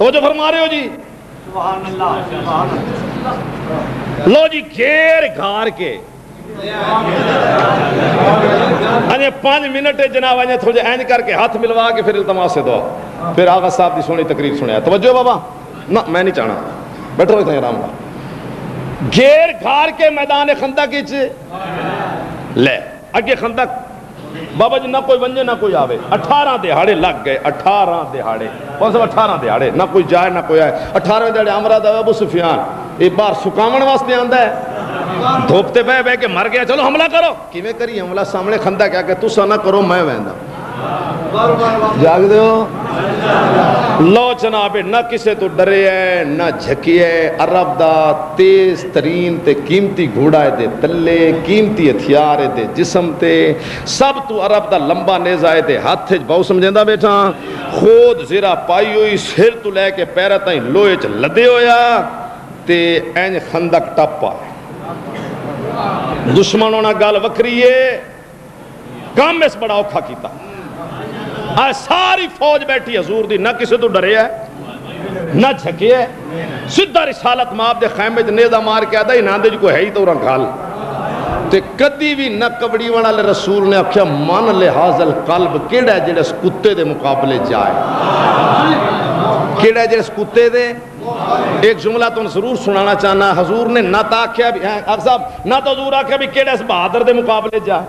तो जो फरमा रहे हो जी। लो जी घेर घार के। अजे पाँच मिनट जनाब अजे थोड़े इंज करके हाथ मिलवा के फिर इल्तमास से दो। फिर आगा साहब की सोनी तकरीर सुनिया तवज्जो बाबा। ना मैं नहीं चाहना। बैठो रहे आराम घेर घार के मैदान खंदक ले अगे खंदक बाबा जी, ना कोई वंजे, ना कोई आवे। अठारह दिहाड़े लग गए, अठारह दिहाड़े। कौन सब अठारह दिहाड़े? ना कोई जाए ना कोई आए। अठारह दिहाड़े अमरा दा अबू सुफियान। ये बार सुकावन वास्ते आंदा है। धोपते बह बह के मर गया। चलो हमला करो। किमें करी हमला? सामने खंदा क्या कि तुसा ना करो, मैं वहदा जाग दो लो जनाब, न किसे तो डरे है, न झकिए अरब दा तेज तरीन ते कीमती घोड़ा है दे तल्ले, कीमती हथियार है दे जिस्म ते। सब तू अरब दा लंबा नेजा है दे। हाथ बहुत समझेंदा बैठा। खोद जिरा पाई हुई, सिर तू लैके पैर ताई लोहे च लदे होया। ते इंज खंदक टप्पा दुश्मन होना गल वखरी है। काम इस बड़ा औखा कीता। आ सारी फौज बैठी हजूर दी, ना किसी तो डरे है, ना झके है। सीधा रिसालत माप दे खैमे च नेदा मार के आदा इना दे कोई है ही तो गल ते कदी भी न कबड़ी वाले रसूल ने आख्या, मन लिहाजल कल्ब, केड़ा जेड़ा कुत्ते दे मुकाबले जाए? केड़ा जेड़ा कुत्ते दे? एक जुमला तुम ज़रूर सुनाना चाहना। हजूर ने ना तो आख्या साहब ना तो हजूर आख्या भी केड़ा बहादुर दे मुकाबले जाए?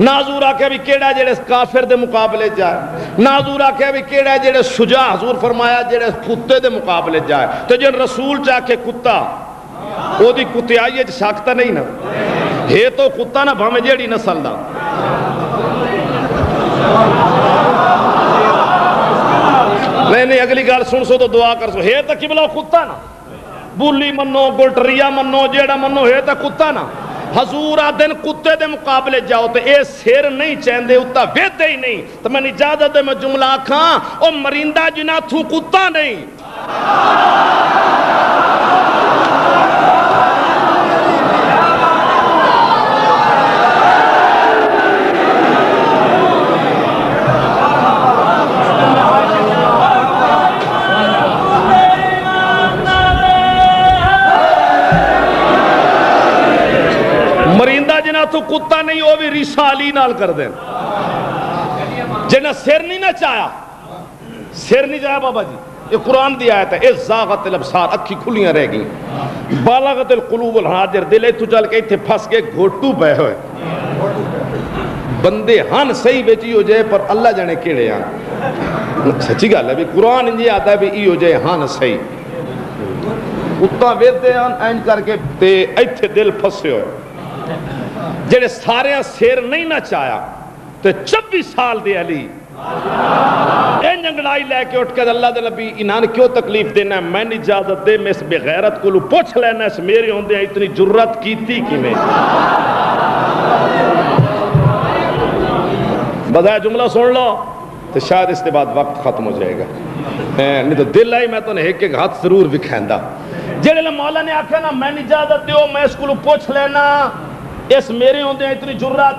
ना हजूर आख्या भी केड़ा जेड़े काफिर दे मुकाबले जाए ना हजूर आख्या भी केड़ा जेड़े सुजा हजूर फरमाया जेड़े कुत्ते दे मुकाबले जाए तो जे रसूल च आखे कुत्ता, ओदी कुत्याई शक तो नहीं ना? हे तो कुत्ता ना भावे जेड़ी नस्ल का नहीं नहीं, अगली गल सुन, सो तो दुआ कर, सो, हे तो किबला कुत्ता ना? बुली मनो गुलटरिया मनो जेड़ा मनो हे तो कुत्ता ना? हजूर आ दिन कुत्ते के मुकाबले जाओ तो यह सिर नहीं चाहते उत्ता वेदे ही नहीं। तो मैं इजाज़त मैं जुमला आखा, ओ मरिंदा जिना थू कुत्ता नहीं। तू कुत्ता नहीं, वो भी रीसा अली कर दे जिन्हें सिर नहीं ना चाया, सिर नहीं चाया बाबा जी। ये कुरान दी आयत है, इस जागत अबसार अखी खुलियाँ रह गई। बालागत कुलूब हाजिर, दिल इतू चल के इतने फस के घोटू बह हुए। बंदे हन सही बेच हो जाए पर अल्लाह जाने केड़े हैं सच्ची गल है भी, कुरान इंजे आता है भी इो जाए हन सही। उत्ता वेदे इंज करके इत्थे दिल फसे हुए। जेड़े सारे सिर नहीं ना चाया तो चौबीस साल दे अली। इंज अंगड़ाई लैके उठ के अल्लाह दे नबी इन्हां क्यों तकलीफ़ देना मैं इजाज़त दे मैं इस बेगैरत को पुछ लेना इस मेरे होंदे इतनी जुर्रत किवें? बताया जुमला सुन लो तो शायद इसके बाद वक्त खत्म हो जाएगा। नहीं तो दिल आई मैं तो एक एक हाथ ज़रूर विखांदा। जेड़े मौला ने आख्या ना मैं इजाज़त दो मैं इसको पुछ लेना। इस मेरे होंदे इतनी जुर्रत।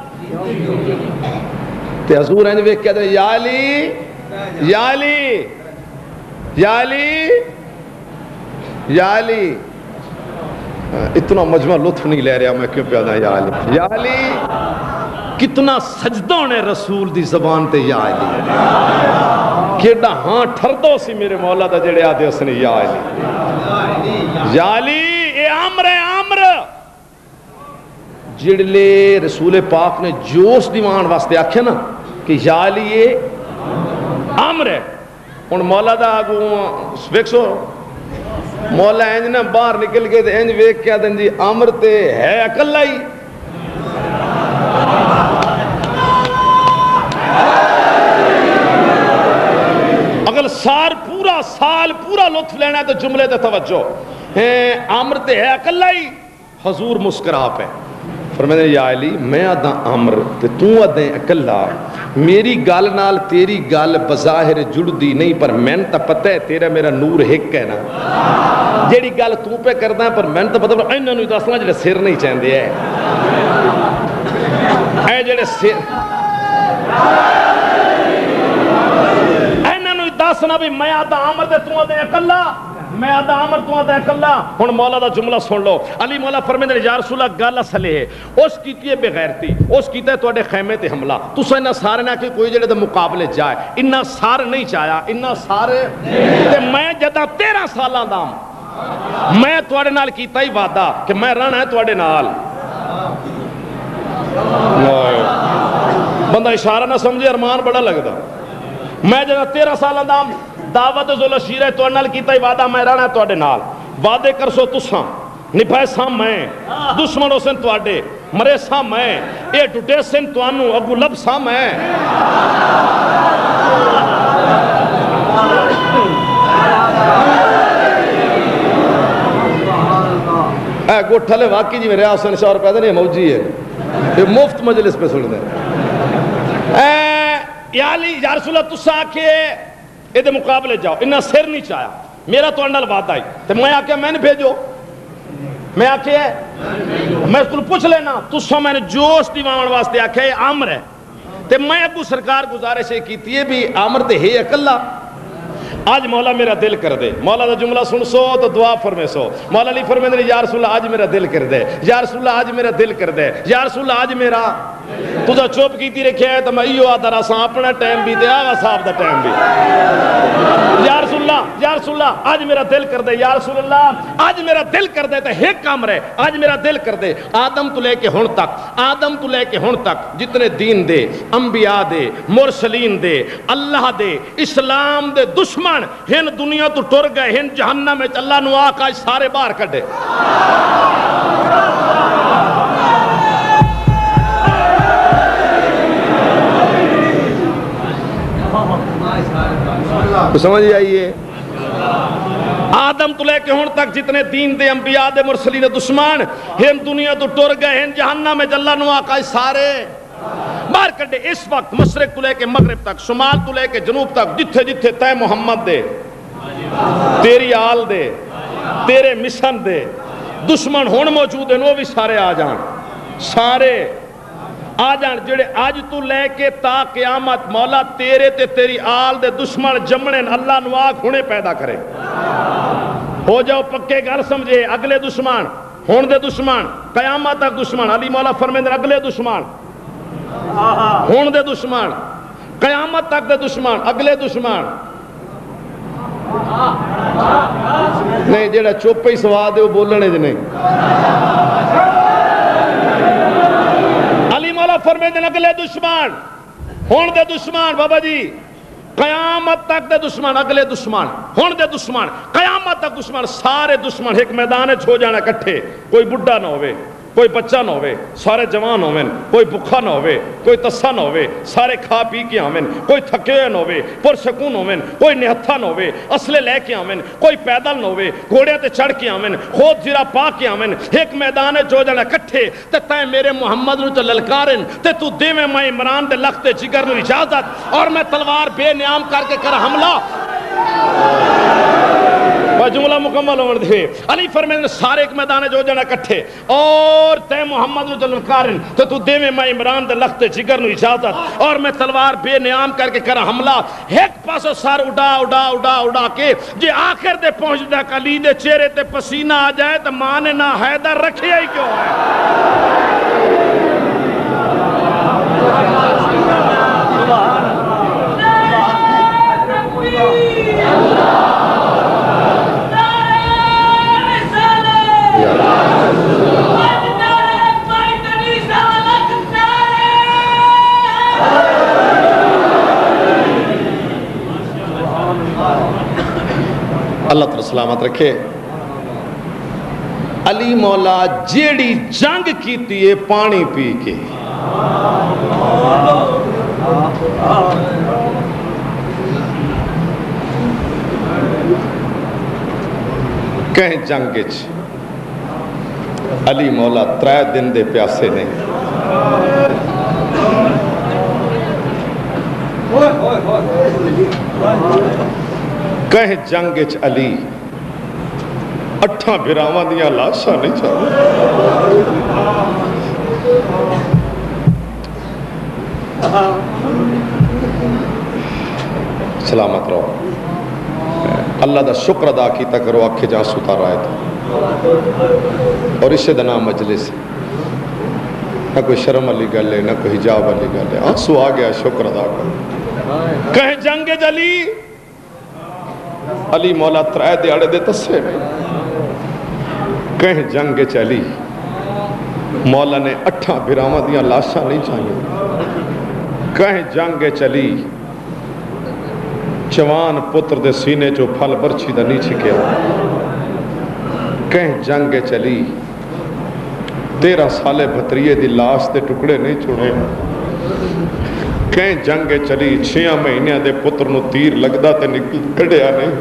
ते हजूर इंज वेख के याली याली याली याली इतना मजमा लुत्फ नहीं ले रहा मैं, क्यों प्यादा याली याली कितना सजदा ने रसूल दी जबान ते या अली। केडा हाँ ठरदो सी मेरे मौला दा जेड़े आदे उसने या अली। या ए आमर आमर। जिड़ले रसूल पाक ने जोश दीवान वास्ते आखे ना कि या अली ये आमर है। हूँ मौला दा आगू वेखो मौला इंज ना बाहर निकल के इंज वेख के आदन जी, अमर ते है अकला ही। अगर सार पूरा साल पूरा लुत्फ लेना है तो जुमले ते तवज्जो। है आमर ते है अकला ही। हजूर मुस्करा पे पर मैंने या अली मैं आदा आमर ते तू आदे अकला मेरी गल नाल तेरी गल बजाहिर जुड़दी नहीं पर मैन तो पता है तेरा मेरा नूर हिक है ना जेड़ी गल तू पे करदा पर मैन तो पता इन्होंने दसना जेड़े सिर नहीं चाहते है जेड़े सिर दस ना भी मैं आदा अमर ते तू आदे कल्ला मैं आदा अमर तू आदा कल्ला हूँ मौला का जुमला सुन लो। अली मौला फरमेंद यार सुला गल असले है। उस की है बेगैरती। उस किया थोड़े खेमे ते हमला। तुस इन्होंने सारे ने आके कोई जोड़े मुकाबले जाए, इन्ना सार नहीं चाया, इन्ना सारे ते मैं जदा तेरह साल दाम मैं थोड़े नाल किया ही वादा कि मैं रहना है थोड़े नाल। बंदा इशारा ना समझे, अरमान बड़ा लगता मैं जदा तेरह साल दाम ਦਾਵਤ ਜ਼ੁਲ ਸ਼ੀਰੇ ਤੁਹਾਡੇ ਨਾਲ ਕੀਤਾ ਹੀ ਵਾਦਾ ਮੈਂ ਰਹਿਣਾ ਤੁਹਾਡੇ ਨਾਲ ਵਾਦੇ ਕਰਸੋ ਤੁਸਾਂ ਨਿਭਾਏ ਸਾਂ ਮੈਂ ਦੁਸ਼ਮਣ ਹੋਸਨ ਤੁਹਾਡੇ ਮਰੇ ਸਾਂ ਮੈਂ ਇਹ ਟੁੱਟੇ ਸਨ ਤੁਹਾਨੂੰ ਅਗੂ ਲਬ ਸਾਂ ਮੈਂ ए गोठले वाकई जी मेरे हसन शाह पैदा नहीं मौजी है ये मुफ्त मजलिस पे सुनते याली यारसुल्ला तुसा आखे ये मुकाबले जाओ। इन्ना सिर नहीं चाया। मेरा तो अंडल वादा आई तो मैं आख्या मैंने भेजो। मैं आख्या मैं इसको पूछ लेना। तुसो मैंने जोश दिवाण वास्ते आख्या ये आमर है। तो मैं अबू सरकार गुजारिश की भी आमर तो है अकला आज मौला मेरा दिल कर दे। मौला का जुमला सुन, सो तो दुआ फरमे सो। मौला अली फरमेंद यारसूल्ला आज मेरा दिल कर दे। यार यारसूल्ला आज मेरा दिल कर दे। यार यारसूल्ला आज मेरा तुझा चुप की रखे तो मैं इो आदा रसा अपना टाइम भी ते आवा साहब का टाइम भी। या रसूल्ला या रसूल्ला आज मेरा दिल कर दे या रसूल्ला आज मेरा दिल कर दे तो एक काम रहे, आज मेरा दिल कर दे आदम तो लेके हुन तक, आदम तो लेके हुन तक, जितने दीन दे, अंबिया दे, मुरसलीन दे, अल्लाह दे, इस्लाम दे दुश्मन, हिन दुनिया तो टुर गए, हिन जहन्नम अल्लाह नु आज सारे बाहर कढे। तो समझ आइए आदम तो लेके हुन तक जितने दीन दे अंबिया दे मुरसली दे दुश्मन हिन दुनिया तो टुर गए हिन जहन्नम में अल्लाह नु आख आज सारे। बाहर कटे इस वक्त मशरक तो लेके मगरब तक, शुमाल तो लेके जनूब तक जिथे जिथे तय मोहम्मद दे, तेरी आल दे, तेरे मिशन दे, दुश्मन हुन मौजूद हैं, वो भी सारे आ जान सारे। आ जान जेड़े अज तू लैके ता क्यामत, मौला तेरे ते तेरी आल दे दुश्मन जमने अल्लाह नाक हूने पैदा करे। हो जाओ, पक्के गल समझे, अगले दुश्मन हूँ दे दुश्मन, कयामत तक दुश्मन, अली मौला फरमेंद्र अगले दुश्मन हूँ दे दुश्मन, कयामत तक दे दुश्मन, अगले दुश्मन। नहीं जेड़ा चुप ही सवाद है वो बोलने च नहीं। अल्लाह अगले दुश्मन। हूँ दे दुश्मन, बाबा जी। कयामत तक दे दुश्मन, अगले दुश्मन। हूँ दे दुश्मन, कयामत तक दुश्मन, सारे दुश्मन एक मैदान हो जाने कट्ठे। कोई बुढ़ा ना हो कोई बच्चा ना होवे, सारे जवान होवे कोई भुखा ना होवे, कोई तस्सा ना होवे, सारे खा पी के आवेन, कोई थके हुए ना होवे, पुरसकून होवे कोई निहत्था ना होवे, असले लेके आवेन, कोई पैदल ना होवे, घोड़े ते चढ़ के आवेन, खोद जिरा पा के आवेन, एक मैदान है जो जाना इकट्ठे, ते तै मेरे मोहम्मद नु तो ललकारन, ते तू देवे मैं इमरान दे लखते जिगर नु इजाज़त, और मैं तलवार बेनियाम करके कर हमला। जुमला मुकम्मल होने दे अली फरमाते सारे एक मैदान जो जाना इकट्ठे। और तय मोहम्मद ललकारन तो तू देवे मैं इमरान दे लखते जिगर नु इजाज़त। और मैं तलवार बेनियाम करके कर हमला। एक पासो सर उड़ा उड़ा उड़ा उड़ा के, जे आखिर दे पहुंचदा कली दे चेहरे ते पसीना आ जाए तो माँ ने ना हैदर रखिया ही क्यों है? अल्लाह। तला सलामत रखे। अली मौला जेड़ी जंग की है, पानी पी के। कहीं जंग अली मौला त्रै दिन दे प्यासे ने। कह जंग च अली। अठा बिराव दिया लाशा नहीं चाह। सलामत रहो। अल्लाह का शुक्र अदा किया करो आखे जा सुतारा है और इसे नाम मजलिस। ना कोई शर्म वाली गल है ना कोई हिजाब वाली गल है। आँसू आ गया शुक्र अदा करो। कहें जंगे जली अली मौला त्रै दिहाड़े दे तस्से में कहें जंग चली मौला ने अठा बिराव दियाँ लाशा नहीं चाहिए कहें जंग चली जवान पुत्र दे सीने चो फल बरछी का नहीं छिकिया कहें जंग चली तेरह साले भतरीए की लाश के टुकड़े नहीं चुने कहें जंग चली छिया महीनों के पुत्र तीर लगता तो निकल कढ़िया नहीं।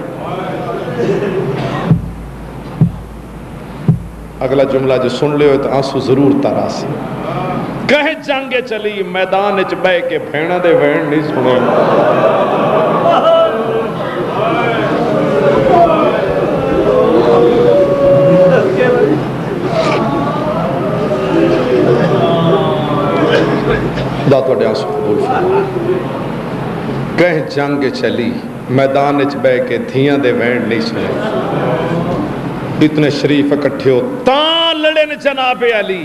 अगला जुमला जो सुन लियो तो आँसू ज़रूर तरासी कह जंगे चली मैदान च बह के भेणा दे वहन नहीं सुने। आँसू कह जंग चली मैदान बह के धियाँ दे वैण नहीं सुने। इतने शरीफ इकट्ठे हो, ता लड़े ने जनाबे अली।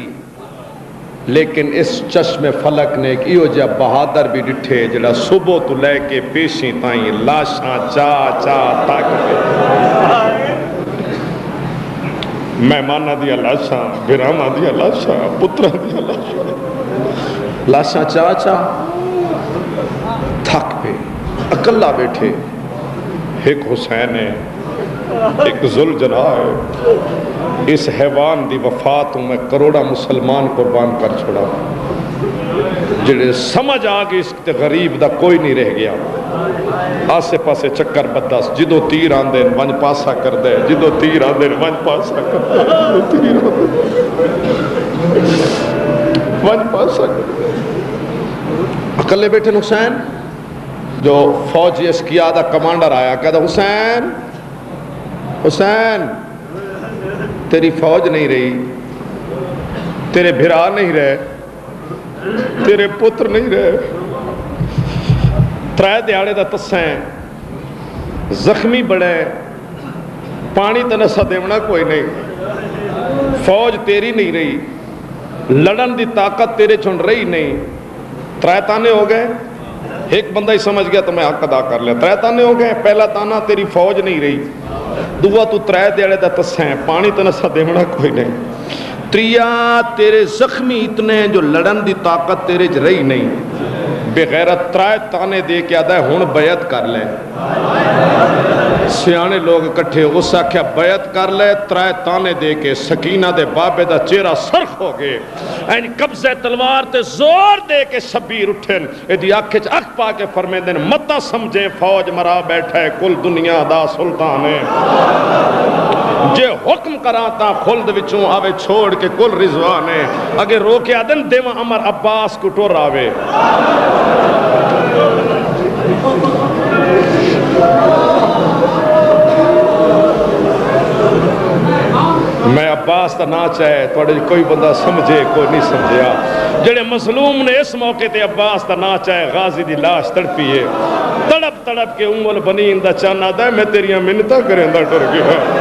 लेकिन इस चश्मे फलक ने एक इो जहा बहादुर भी डिठे जड़ा सुबह तो लैके पेशी ताई लाशा चा चा तक मेहमाना दिया लाशा, बिरामा दिया लाशा, पुत्रा दिया लाशा। लाशा चा चा, थक पे, अकल्ला बैठे। एक हुसैन है एक जुल जना है इस हैवान की वफात मैं करोड़ा मुसलमान कुर्बान कर छोड़ा जेड़े समझ आ गए इस गरीब का कोई नहीं रह गया आसे पासे चक्कर बदस जिदो तीर आंदे वंज पासा कर दे जिदो तीर आंदे वंज पासा कर दे वंज पासा कर अकले बैठे हुसैन जो फौजी अस्किया का कमांडर आया कहता हुसैन हुसैन, तेरी फौज नहीं रही, तेरे भिरा नहीं रहे, तेरे पुत्र नहीं रहे। त्रै दिहाड़े का तस्सा, जख्मी बड़े पानी तो नशा देवना कोई नहीं, फौज तेरी नहीं रही, लड़न की ताकत तेरे चुन रही नहीं। त्रै ताने हो गए एक बंदा ही समझ गया तो मैं हक अदा कर लिया। त्रै ताने हो गए, पहला ताना तेरी फौज नहीं रही। दूआ तू त्रै दिहाड़े का तस्सा है, पानी तो नशा देना कोई नहीं। त्रिया तेरे जख्मी इतने जो लड़न की ताकत तेरे च रही नहीं। बेगैरत त्रै ताने दे के आदा हूँ बैत कर ले। सियाने लोग इकट्ठे उस आख्या बैत कर ले त्रै ताने दे के, सकीना दे बाबे का चेहरा सरख हो गए। एन कब्जे तलवार ते ज़ोर दे के उठे यदि अख अख पा के फरमे दिन मता समझे, फौज मरा बैठा कुल दुनिया दा सुल्तान है। जे हुक्म करा ता खुल्द विचों आवे छोड़ के कुल रिजवान अगे रोके आदन देवा अमर अब्बास को टुर आवे। मैं अब्बास का ना चाहे थोड़े कोई बंदा समझे, कोई नहीं समझिया जेड़े मसलूम ने इस मौके पर अब्बास का ना चाहे, गाजी की लाश तड़पी है। तड़प तड़प के उंगल बनी इंदा चाना मैं तेरिया मिन्नता करेंदा टुर गया।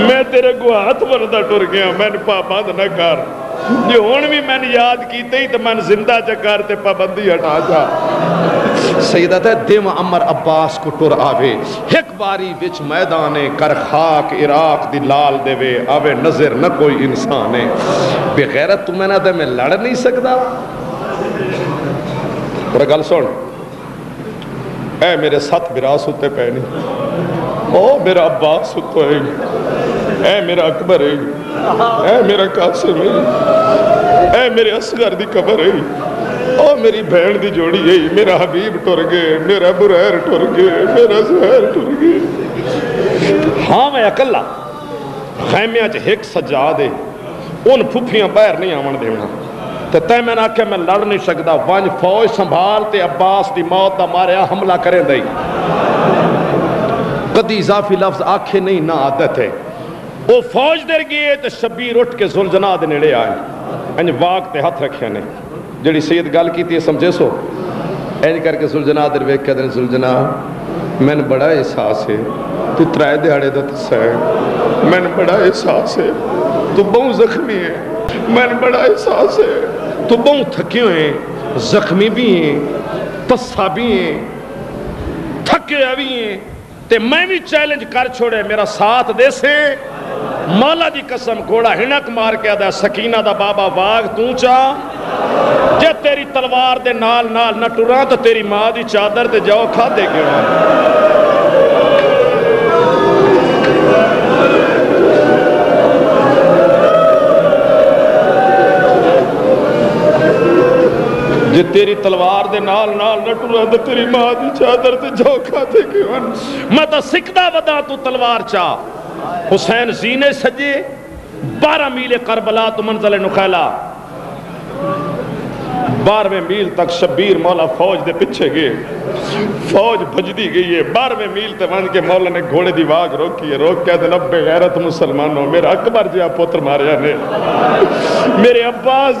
मैं तेरे को हाथ भरदा टुर गया, मैंने पाबंद न कर। जे हूँ भी मैंने याद की तो मैं ज़िंदा चकर ते पाबंदी हटा जा। सईदा था दिम अमर अब्बास को टुर आवे। एक बारी विच मैदान कर खाक इराक दी लाल देवे, आवे नज़र न कोई इंसान। है बेगैरत तू मैंने तो मैं लड़ नहीं सकता पर गल सुन ए मेरे सत बिरा सुते पे नहीं ओ मेरा अब्बास सुतो है। ए मेरा अकबर है। ए मेरा कासिम है। ए मेरे असगर दी कबर है। ओ मेरी बहन की जोड़ी है। मेरा हबीब टुर गए, मेरा बुरैर टुर गए, मेरा जहर टुर गए। हाँ मैं अकला खैमिया च हिक सजा दे। उन फुफियाँ बाहर नहीं आवन देना तो तै मैंने आख्या मैं लड़ नहीं सकता वंज फौज संभाल ते अब्बास की मौत का मारिया हमला करें दई। कदी इजाफी लफ्ज आखे नहीं, ना आदत है। वो फौज दर गए तो शबीर उठ के सुलझना नेड़े आए। इंज वाक ते हथ रखे ने। जी सैयद गल की समझे सो? इंज करके सुलझना दर वेख्या दिन सुलझना मैंने बड़ा एहसास है। तू त्रै दिहाड़े का दसा है। मैंने बड़ा एहसास है। तू बहुत जख्मी है। मैंने बड़ा एहसास है। तू बहुत थके हुए जख्मी भी है, तस्सा भी है थके भी है। ते मैं भी चैलेंज कर छोड़े, मेरा साथ दे से। मौला दी कसम, घोड़ा हिणक मार के आदा सकीना दा बाबा बाग तू चा? जे तेरी तलवार दे नाल नाल न टुरा तो तेरी माँ दी चादर ते जाओ खादे गिणा जे तेरी तलवार दे नाल नाल न तो तेरी माँ दी चादर ते जाओ खादे गिणा मैं तो सिकदा वदा तू तलवार चा। हुसैन जीने सजे, बारह मील करबला तो मंजल नुखैला। बारहवें मील तक शब्बीर मौला फौज दे पिछे गए फौज भजदी गई है। बारहवें मील ते वन के मौला ने घोड़े दी वाग रोकी है। रोक के नब्बे गैरत मुसलमानों, मेरा अकबर जहा पुत्र मारिया ने। मेरे अब्बास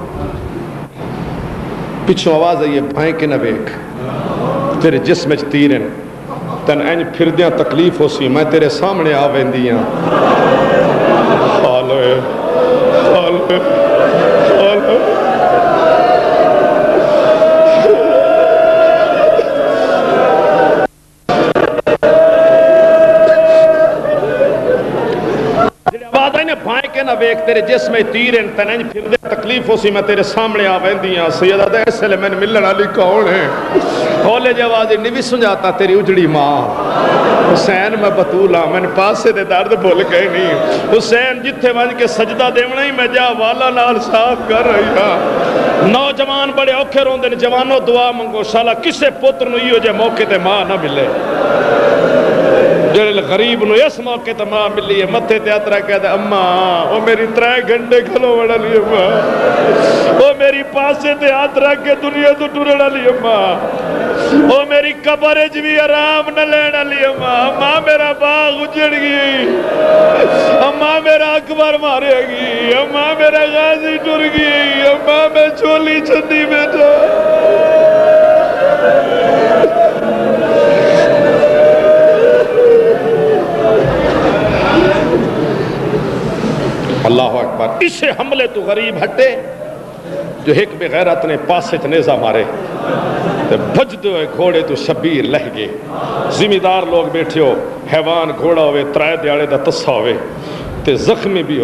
पिछा आवाज़ आई है भाए के न वेख? तेरे जिसम तीर तेन इंज फिरद तकलीफ़ हो सी मैं तेरे सामने आ वेंदी हाँ वेख, तेरे जिसम तीर तेन फिर तकलीफ़ हो मैं तेरे सामने आ वही हाँ सैयदा इस वे मैंने मिलने वाली कौन है? हौले जवाब नहीं भी समझाता तेरी उजड़ी माँ। हुसैन, मैं बतूल हाँ मैंने पासे दे दर्द भुल गए नहीं हुसैन जिथे वज के सजदा देवना ही मैं जा वाला नाल साफ़ कर रही हाँ। नौजवान बड़े औखे रोंदे जवानों दुआ मंगो, शाला किसे पुत्र इो जे मौके ते माँ ना मिले। जेड़े गरीब नु इस मौके ते माँ मिली है मथे ते यात्रा कहते अम्मा, ओ मेरी त्रै घंटे खलो वाली अम्मा। ओ मेरी पासे ते रख के दुनिया तो टुरन वाली अम्मा। ओ मेरी कबर च भी आराम न लेने वाली अम्मा। अम्मा, मेरा बाग उजड़ गई अम्मा, मेरा अकबर मारेगी अम्मा, मेरा गाजी टुर गई अम्मा, मैं चोली छंदी बैठा इसे हमले तो गरीब हटे, जो एक बेगैरत ने पासे च नेजा मारे। ते घोड़े तो शबीर लह गए जिमीदार लोग बैठे हो, हैवान घोड़ा होवे त्रै दिहाड़े का तस्सा ते जख्मी भी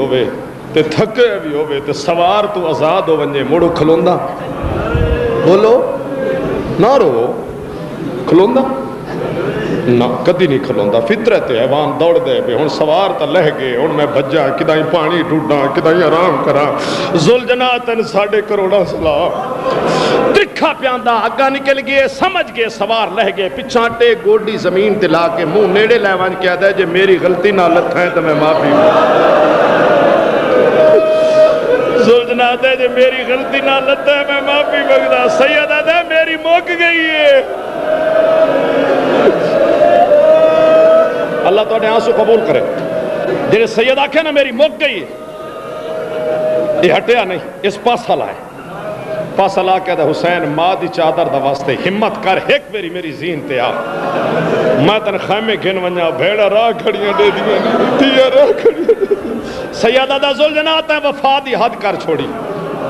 ते थके भी ते सवार तू आज़ाद हो वंजे मुड़ो खलोंदा। बोलो, ना रो खलोंदा। ना कदी नहीं खलोंदा फितरत हैवान दौड़ते पे हूँ सवार तो लह गए हूँ मैं भज्जा किदाई पानी ढूंढा किदाई आराम करा जुलझना तेन साढ़े करोड़ा सलाह त्रिखा प्यांदा अग्गा निकल गए समझ गए सवार लह गए पिछा गोडी ज़मीन ते ला के मुँह नेड़े लै वन क्या दे जे मेरी गलती ना लथा है तो मैं माफ़ी सुलझना दे जे मेरी गलती ना लथा है मैं माफ़ी मंगदा सैयद दे मेरी मुक गई है अल्लाह थोड़े आँसू कबूल करे। जेडे सैयद आखे ना, मेरी मुक गई ये हटिया नहीं, इस पासा लाए। पासा ला के हुसैन माँ की चादर का वास्ते हिम्मत कर, एक मेरी मेरी जीन ते आ। मैं तेन खैमे गिन वजा भेड़ा राह खड़ियाँ दे दिया राह खड़ियाँ सैयदा दा जुलझना तै वफा दी हद कर छोड़ी।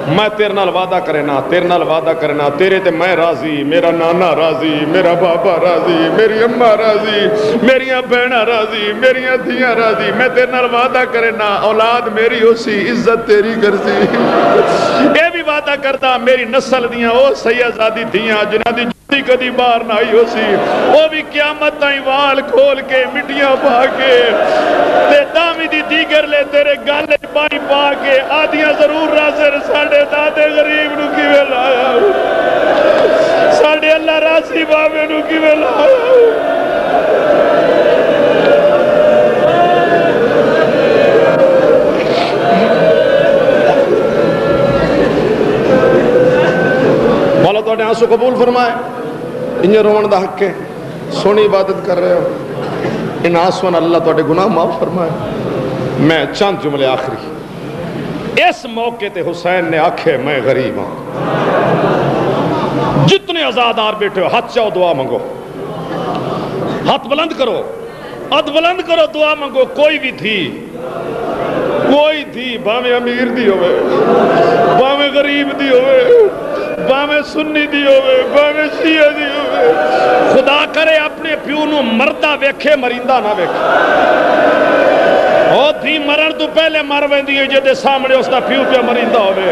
मैं तेरे नाल वादा करे ना, तेरे नाल वादा करे ना। तेरे ते मैं राज़ी, मेरा नाना राज़ी, मेरा बाबा राज़ी, मेरी अम्मा राज़ी, मेरिया भैन राज़ी, मेरिया धियाँ राज़ी। मैं तेरे नाल वादा करे ना, औलाद मेरी उसी, इज़्ज़त तेरी करसी ये भी वादा करता मेरी नस्ल दियाँ, ओ सैयदादी धियाँ जिन्हां दी जुती कदी बार ना आई होसी। वो भी क्यामत ताई वाल खोल के, मिट्टियाँ पा के दामी दी दीगर ले तेरे गल पाई पा के, आदियाँ ज़रूर राजर साढ़े दादे गरीब नु लाया साढ़े अल्लाह नु लाया आँसू कबूल फरमाए इन रोवन का हक है सोहनी इबादत कर रहे हो इन आँसू अल्लाह तो गुनाह माफ़ फरमाए मैं चंद जुमले आखिरी इस मौके ते हुसैन ने आखे, मैं गरीब हाँ। जितने आजादार बैठे हो, हाथ चाहो, दुआ मंगो। हाथ बुलंद करो। हाथ बुलंद करो, दुआ मंगो। कोई भी थी, कोई थी, भावे अमीर दी होवे, भावे गरीब दी होवे, भावे सुन्नी दी होवे, भावे शिया दी होवे। खुदा करे, अपने प्यू नु मरदा वेखे, मरिंदा ना वेखे। पहले मर वेंदी है जेदे सामने उसका प्यू पे मरिंदा होवे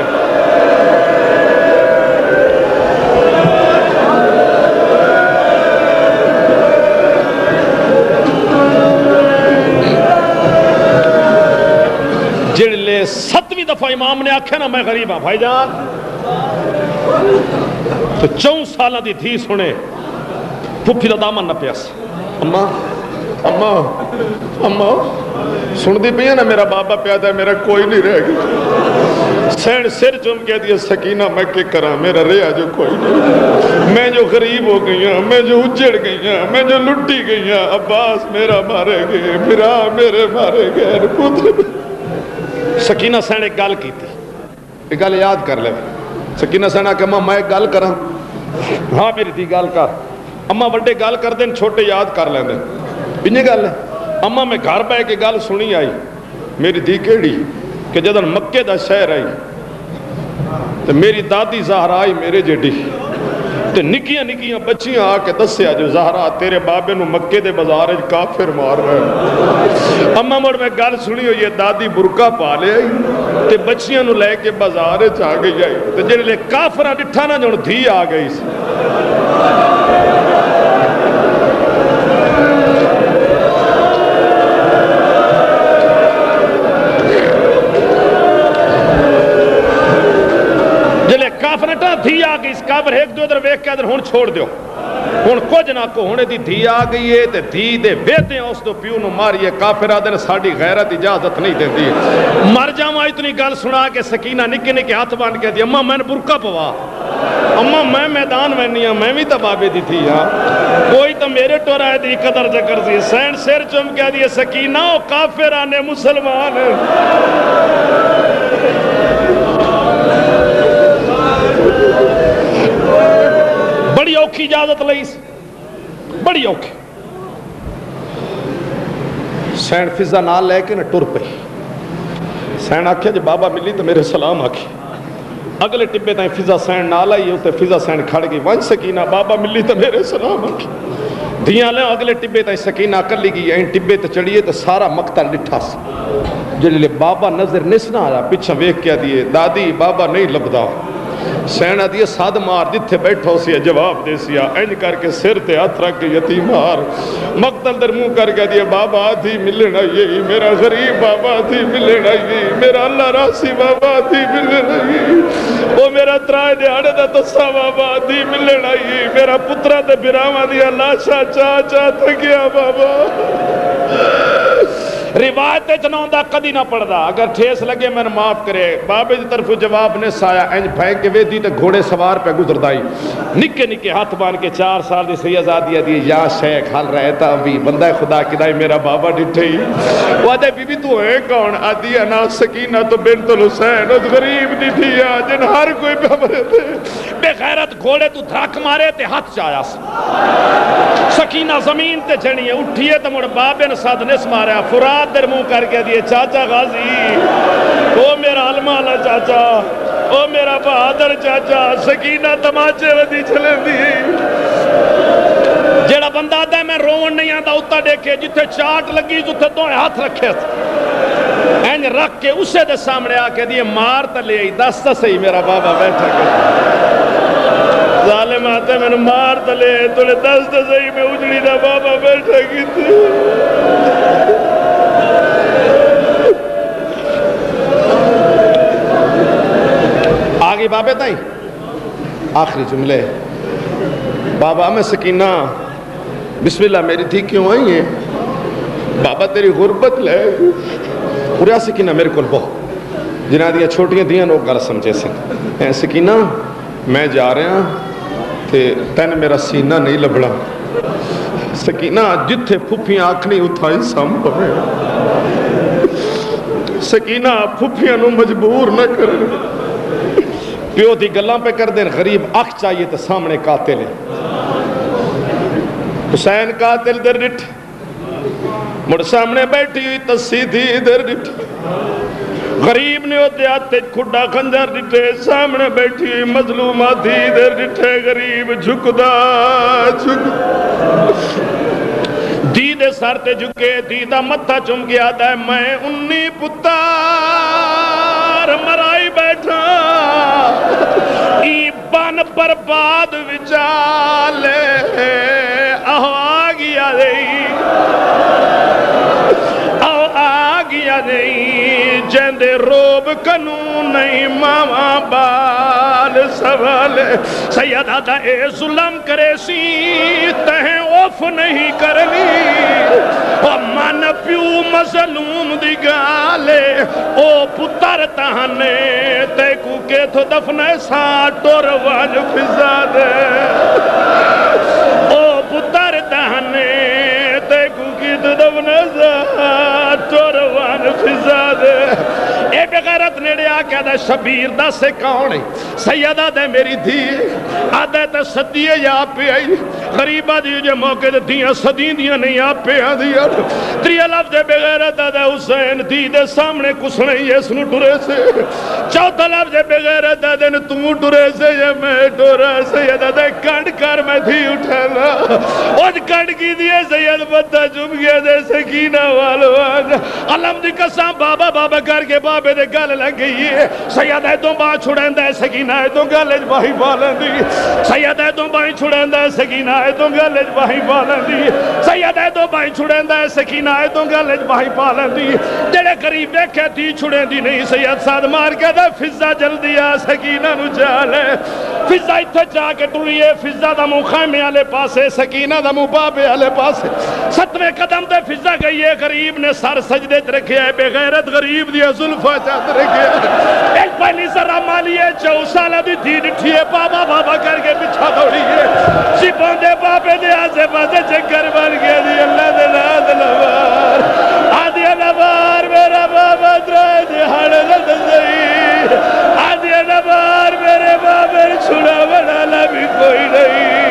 ज़िले सतवीं दफ़ा इमाम ने आख्या ना मैं गरीब हाँ भाईजान तो चौं साल की थी सुने फुफी का दामन नपया अम्मा अम्मा अम्मा सुनती पी ना, मेरा बाबा प्यादा मेरा कोई नहीं रह गया। सैन सिर चुम के दिया सकीना, मैं के करा, मेरा रेहा जो कोई नहीं। मैं जो गरीब हो गई हाँ मैं जो उजड़ गई हाँ मैं जो लुटी गई हाँ अब्बास मेरा मारे गए, मेरा मेरे मारे गए सकीना सैन एक गल की गल याद कर ले। सकीना सैन आके अम्मा, मैं एक गल करा। हाँ मेरी धी गल कर। अम्मा वे गल कर दें छोटे याद कर लेंगे इं गल अम्मा, मैं घर बह के गल सुनी आई। मेरी धी केड़ी कि जद मक्के का शहर आई तो मेरी दादी जहरा आई मेरे जेडी तो निकिया निकिया बच्चियाँ आके दसिया जो जहरा, तेरे बाबे मक्के के बाज़ार काफिर मार रहे अम्मा, मुड़ मैं गल सुनी हुई है दादी बुरका पा लिया ते बच्चियाँ लैके बाज़ार आ गई आई। तो जेल्ले काफर डिठा ना जो धी आ गई काफरटा धी आ गई काबर एक दो इधर वेख के इधर हूँ छोड़ दो हूँ कुछ ना को हूँ धी आ गई है धी दे वेदे उस तो प्यू न मारिए, काफिर आदि साड़ी इजाज़त नहीं देती मर जावा इतनी गल सुना के सकीना निके निके हाथ बन के दी अम्मा मैंने बुरका पवा। अम्मा मैं मैदान वहनी हाँ मैं भी तो बाबे दी थी हाँ कोई तो मेरे टोरा दी कदर जकर सी, सैन सिर चुम के दी सकीना काफिर आने मुसलमान। बड़ी औखी इजाज़त ली बड़ी औखी। सैन फिजा ना लैके ना टुर पई। सैन आख्या, जो बाबा मिली तो मेरे सलाम आखी। अगले टिब्बे ताई फिजा सैन ना लाई उत्ते फिजा सैन खड़ गई। वंश सकीना, बाबा मिली तो मेरे सलाम आखी। धियाँ ले अगले टिब्बे ताई सकीना कली गई, ऐं टिब्बे ते चढ़िए तो सारा मकता डिठा ज़िले बाबा नज़र निसना आया, पिछा वेख के दिए दादी, बाबा नहीं लभदा। सैना दी सद मार जिथे बैठो सी जवाब दे सिया। इंज करके सिर ते हथ रख के यती मार। मकतल दर मुँह करके दिए बाबा थी मिलन आई मेरा गरीब बाबा थी मिलन आई मेरा अल्लाह रासी बाबा थी मिलन आई वो मेरा त्राए दिहाड़े का तस्सा बाबा थी मिलन आई मेरा पुत्रा ते बिरावा दिया लाशा चा चा थकिया बाबा। रिवायत चनाउंदा कदी ना पढ़दा। अगर ठेस लगे मैंने माफ़ करे। बाबे की तरफ़ जवाब ने साया इंज फेंक के वेदी तो घोड़े सवार पे गुजरदाई निके निके हाथ बाँध के चार साल की सही आज़ादी दी या शेख हाल रहता अभी बंदा खुदा किदाई मेरा बाबा डिठे ही वो बीबी, तू है कौन? आदि ना, सकीना तो बिनतुल हुसैन, उस गरीब थी आ जिन हर कोई पे थे बेगैरत घोड़े, तू धक मारे ते हाथ चाया सकीना ज़मीन ते चढ़ी है उठिए तो मुड़ बाबे ने सद निस मारा फुरात बहादुर मुँह करके दिए, चाचा गाजी। ओ मेरा अलमाला चाचा, ओ मेरा बहादुर चाचा, सकीना तमाचे वधी चलेंदी। जेड़ा बंदा आदा मैं रोवन नहीं आता उत्ता देखे जिथे चाट लगी उथे दो हाथ रखे इंज रख के उसे दे सामने आके दिए, मार तो ले दस तो सही मेरा बाबा बैठा के। जालिम आते, मैंने मार तो ले तुले दस तो सही मैं उजड़ी दा बाबा बैठा की आ गई बाबे ताई। आखिरी जुमले। बाबा, में सकीना। बिस्मिल्ला मेरी ठीक क्यों आई है? बाबा, तेरी गुरबत ले। उरिया सकीना, मेरे को बहुत जिन्हें दिया छोटिया दियाँ लोग गल समझे सन। ऐ सकीना, मैं जा रहा ते तेन मेरा सीना नहीं लभना। सकीना जिथे फुफियाँ आखनी उथाई संभव सकीना, फुफिया मजबूर न करे। प्यो की गल पे कर दे गरीब अख चाहिए तो सामने कातिल है। हुसैन कातिल दर डिठ, मुड़ सामने बैठी हुई तस्सी थी इधर डिठ। गरीब ने वो हाथ खुडा खंजर डिठे, सामने बैठी हुई मजलूमा थी इधर डिठे, गरीब झुकदा झुक। धी दे सर ते झुके धी का मत्था चुम गया मैं उन्नी पुतार मरा बैठा। बन बर्बाद विचाले। आ गया नहीं जेंदे रोब कानून मावा बाल सवाल। सैयद आदा ए जुलम करे सी, तह ओफ नहीं करनी। ओ मन प्यू मजलूम दी गाले ओ पुत्र तहने ते कु के थो दफने सा टोर वाल फिजा दे बेगैरत नेड़े आ के शबीर दस कौन है सैयदा दे मेरी धी आदे तो सदी या पे आई गरीबा दी जे मौके ते दियाँ सदी दियाँ नहीं आपे आदियाँ त्रिया लफ्ज बेगैरत आदा हुसैन, धी दे सामने कुछ नहीं इस नु टुरे से? चौथा लफ्ज बेगैरत आदे ने तू टुरे से या मैं टुरा सैयदा दे कंड कर, मैं धी उठाना ओज कंड की दिए सैयद बंदा चुप गया, दे सकीना वालो अलम दी कसम, बाबा बाबा करके बाबे दे गल लग गई है सैयद है तो बाह छुड़ांदा है सकीना है तो गल बाही पा लैंदी सैयद है तो बाही छुड़ांदा है सकीना तो गल बाही पा लैंदी सैयद है तो बाही छुड़ांदा है सकीना है तो गल बाही पा लैंदी जेड़े करीब वेखे धी छुड़ेंदी नहीं सैयद साद मार के दा फिजा जल्दी आ सकीना नु चाल फिजा इत्थे जाके टुरीए फिजा दा मुँह खामे वाले पासे सकीना दा मुँह बाबे वाले पासे सतवें कदम ते फिजा गई है गरीब ने सर सजदे च रखे है बेगैरत गरीब दी जुल्फा चाहत रखे एक पहली जरा मालिए चौ साल दी धी डिठी है बाबा बाबा करके पिछा दौड़ी है सिपोंदे बाबे दे आसे पासे चक्कर बन गया दी, अल्लाह दे नाद लवार आदि नवार मेरा बाबा द्राय दे हाड़ दे सही। आदि नवार मेरे बाबे छुड़ा बनाना भी कोई नहीं।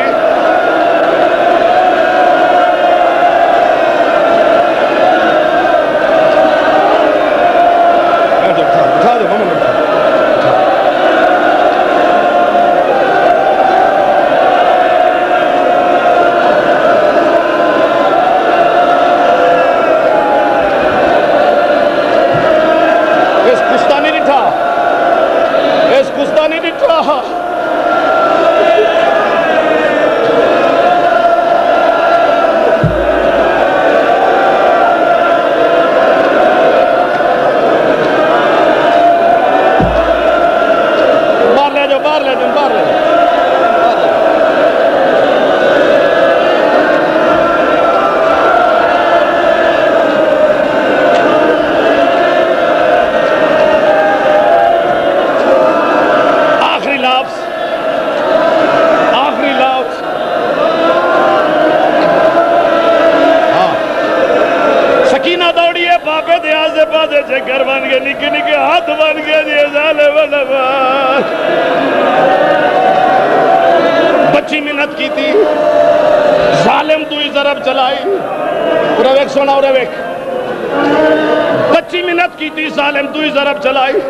की जालिम तू ही जरब चलाई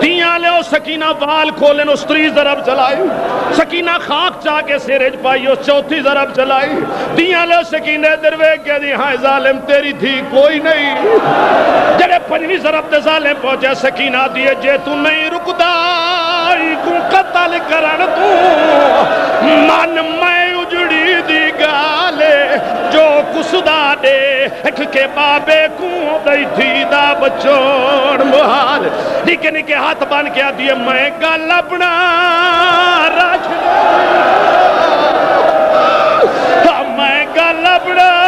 दिया ले सकीना खोले नो स्त्री जरब चलाई सकीना खाक चा सिर पाई, उस चौथी जरब चलाई दिया ले सकीने दरवे के दी जालिम, तेरी थी कोई नहीं। जड़े पंजवी जरब ते जालिम पहुँचे, सकीना दिए, जे तू नहीं रुकदा को कतल करन तू। मन मैं दी गाले जो कुसदा दे। हट के बाबे को दई थी बचोड़ मुहाल। निके निके हाथ बन के दिए मैं गल अपना रख मैं गल अपना